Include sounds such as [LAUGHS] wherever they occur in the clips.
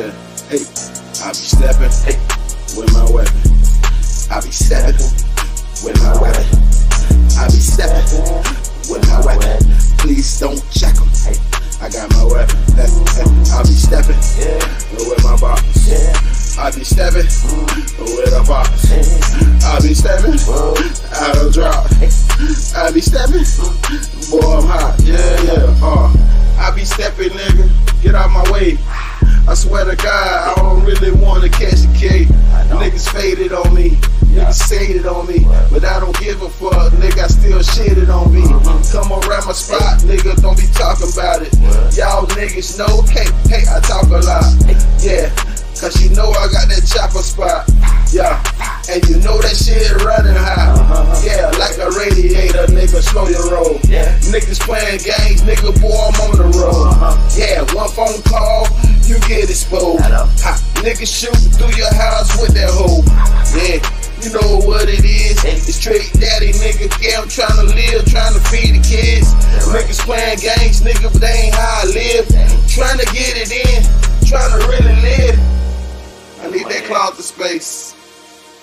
Hey, I be stepping Hey. with my weapon. I be stepping with my weapon. I be stepping with my weapon. Please don't check 'em. Hey. I got my weapon. Hey, hey, I be stepping Yeah. with my box. Yeah. I be stepping with a box. Yeah. I be stepping out of drop. I be stepping, boy, I'm hot. Yeah, yeah. Uh, I be stepping, nigga. Get out my way. I swear to God, I don't really wanna catch. I know. Niggas faded on me. Niggas sated on me. But I don't give a fuck. Nigga, I still shitted on me. Come around my spot, nigga. Don't be talking about it. Y'all niggas know, hey, hey, I talk a lot. Yeah, cause you know I got that chopper spot. Yeah, and you know that shit running high. Yeah, like a radiator, nigga, slow your roll. Yeah. Niggas playing games, nigga, boy, I'm on the road. Yeah, one phone call, get exposed. Ha, niggas shooting through your house with that hoe. Yeah, you know what it is. It's straight daddy, nigga. Yeah, I'm trying to live, trying to feed the kids. Niggas playing games, nigga, but they ain't how I live. Trying to get it in, trying to really live. I need that closet space.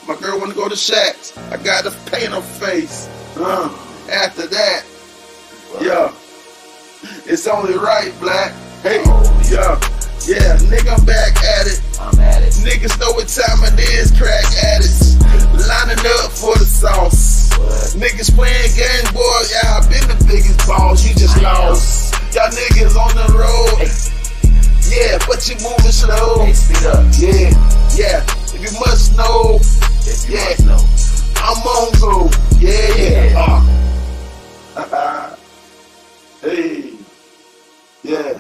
My girl wanna go to Shaq's. I got to paint her face. Uh, after that, yeah, it's only right, black. Hey, yeah, yeah, nigga, I'm back at it. I'm at it. Niggas know what time it is, crack addicts. Lining up for the sauce. Niggas playing games, boy, yeah, I been the biggest boss, you just lost. Y'all niggas on the road. Yeah, but you moving slow. Hey, speed up. Yeah, yeah, if you must know, If you Yeah. must know. I'm on go. Yeah, yeah. Uh. [LAUGHS] hey. Yeah.